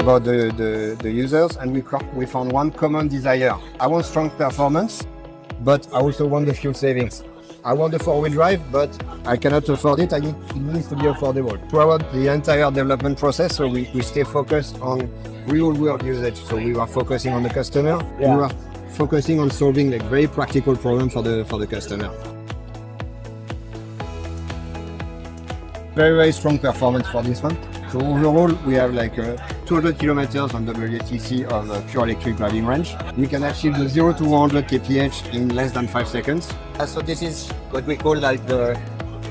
about the, the, the users and we, we found one common desire. I want strong performance, but I also want the fuel savings. I want the four-wheel drive, but I cannot afford it. I need, it needs to be affordable. Throughout the entire development process, so we, we stay focused on real-world usage. So we are focusing on the customer. Yeah. We are focusing on solving like very practical problems for the for the customer. Very very strong performance for this one. So overall, we have like uh, 200 kilometers on WLTC of uh, pure electric driving range. We can achieve the 0 to 100 kph in less than 5 seconds. Uh, so this is what we call like the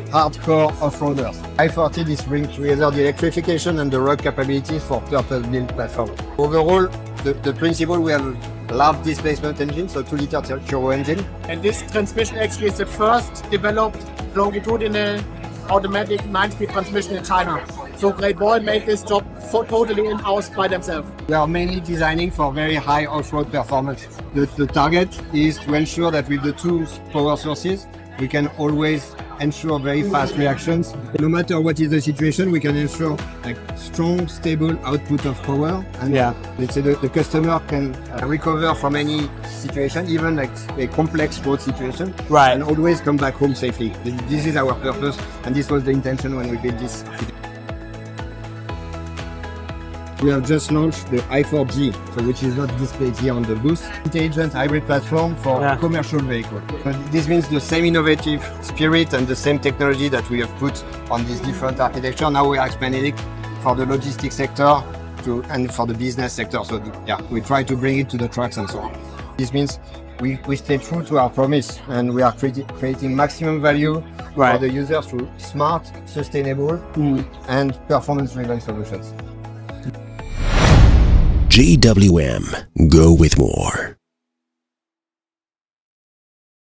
hardcore off-roaders. Hi4T this brings together the electrification and the road capabilities for purpose-built platform. Overall, the, the principle we have a large displacement engine, so 2 liter turbo engine. And this transmission actually is the first developed longitudinal automatic 9-speed transmission in China. So Great Wall made this job for totally in-house by themselves. We are mainly designing for very high off-road performance. The, the target is to ensure that with the two power sources, we can always ensure very fast reactions. No matter what is the situation, we can ensure like strong, stable output of power. And Yeah. let's say the, the customer can uh, recover from any situation, even like a complex road situation, Right. and always come back home safely. This is our purpose, and this was the intention when we built this. We have just launched the Hi4G, so which is not displayed here on the booth. Intelligent hybrid platform for Yeah. commercial vehicle. So this means the same innovative spirit and the same technology that we have put on this different architecture. Now we are expanding it for the logistics sector to and for the business sector. So yeah, we try to bring it to the trucks and so on. This means we, we stay true to our promise and we are creati- creating maximum value Right. for the users through smart, sustainable, mm. and performance-driven solutions. GWM. Go with more.